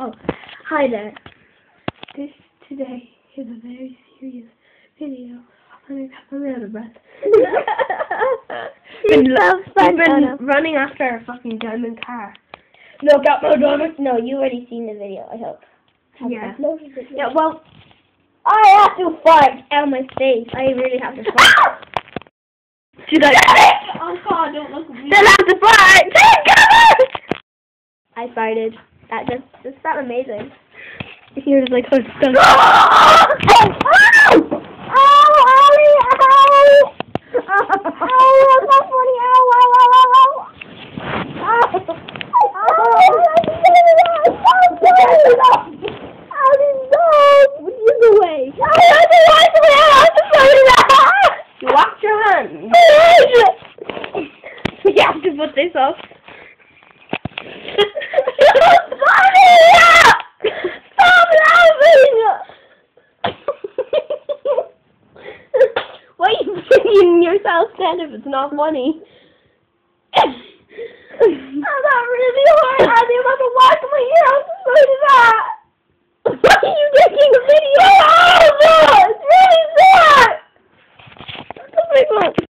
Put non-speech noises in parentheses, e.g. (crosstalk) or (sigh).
Oh, hi there. This today is a very serious video. I'm, out of breath. (laughs) You've banana. been running after a fucking diamond car. No, got no diamond. No, you already seen the video. I hope. Have Yeah. Yeah, well, I have to fart out my face. I really have to (laughs) fart. should I? oh God! Don't look at me. Still have to fart. Take cover. I farted. That just just felt amazing. You're just like, oh, stunk. Oh, that's not funny. Ow, ow, ow, ow, ow. Ow. Oh, dog. Get away. You wash (laughs) your hands. (laughs) (laughs) You have to put this up. (laughs) singing yourself then if it's not funny?